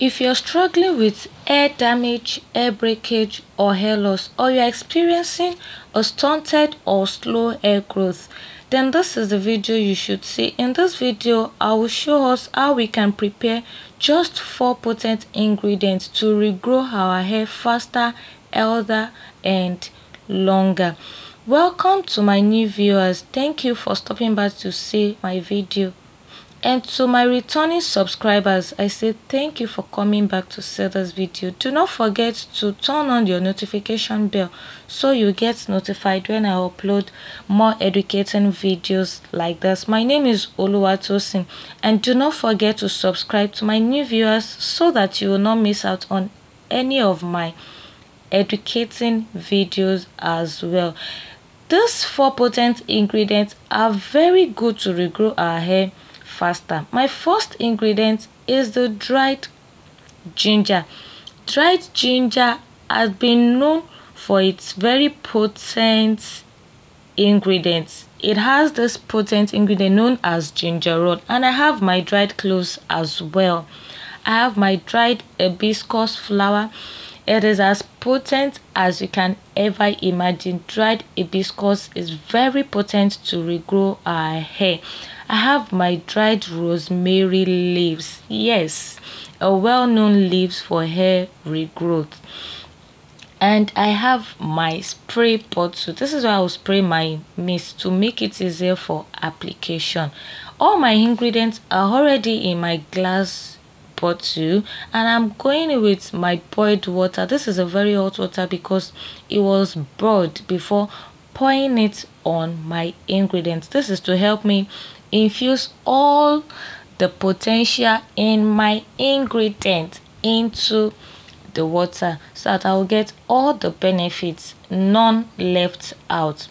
If you're struggling with hair damage, hair breakage or hair loss or you're experiencing a stunted or slow hair growth, then this is the video you should see. In this video, I will show us how we can prepare just 4 potent ingredients to regrow our hair faster, healthier and longer. Welcome to my new viewers. Thank you for stopping by to see my video. And to my returning subscribers, I say thank you for coming back to see this video. Do not forget to turn on your notification bell so you get notified when I upload more educating videos like this. My name is Oluwatosin and do not forget to subscribe to my new viewers so that you will not miss out on any of my educating videos as well. These four potent ingredients are very good to regrow our hair faster. My first ingredient is the dried ginger. Dried ginger has been known for its very potent ingredients. It has this potent ingredient known as gingerol and I have my dried cloves as well. I have my dried hibiscus flower. It is as potent as you can ever imagine. Dried hibiscus is very potent to regrow our hair. I have my dried rosemary leaves. Yes, a well-known leaves for hair regrowth. And I have my spray bottle. So this is where I will spray my mist to make it easier for application. All my ingredients are already in my glass and I'm going with my boiled water. This is a very hot water because it was boiled before pouring it on my ingredients. This is to help me infuse all the potential in my ingredient into the water so that I will get all the benefits, none left out.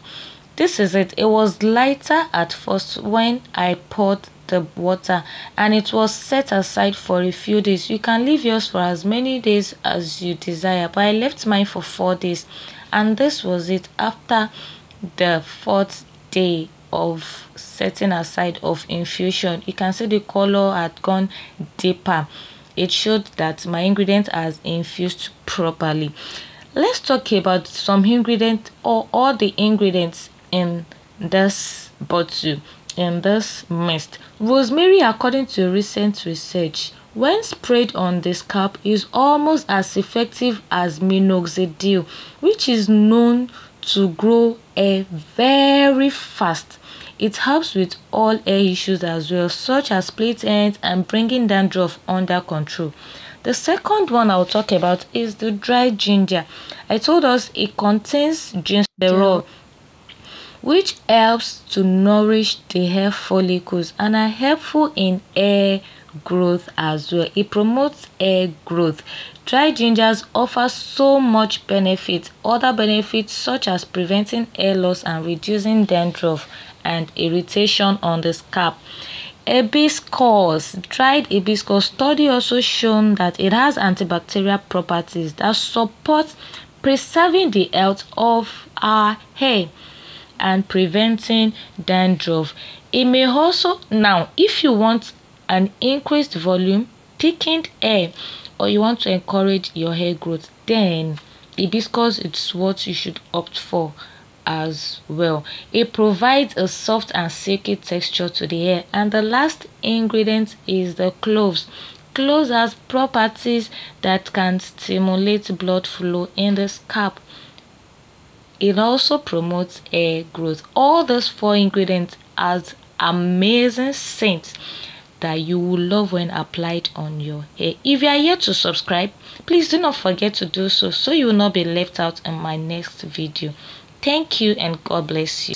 This is it. It was lighter at first when I poured the water and it was set aside for a few days. You can leave yours for as many days as you desire but I left mine for four days. And this was it after the fourth day of setting aside of infusion. You can see the color had gone deeper. It showed that my ingredient has infused properly. Let's talk about some ingredients or all the ingredients in this bottle in this mist rosemary according to recent research when sprayed on the scalp is almost as effective as minoxidil which is known to grow hair very fast it helps with all hair issues as well, such as split ends and bringing dandruff under control. The second one I'll talk about is the dried ginger. I told us it contains gingerol, which helps to nourish the hair follicles and are helpful in hair growth as well. It promotes hair growth. Dry gingers offer so much benefit. Other benefits such as preventing hair loss and reducing dandruff and irritation on the scalp. Hibiscus, dried hibiscus study also shown that it has antibacterial properties that support preserving the health of our hair and preventing dandruff. It may also, now if you want an increased volume, thickened hair or you want to encourage your hair growth, then hibiscus is what you should opt for as well. It provides a soft and silky texture to the hair. And the last ingredient is the cloves. Cloves has properties that can stimulate blood flow in the scalp. It also promotes hair growth. All those four ingredients has amazing scent that you will love when applied on your hair. If you are yet to subscribe, please do not forget to do so so you will not be left out in my next video. Thank you and God bless you.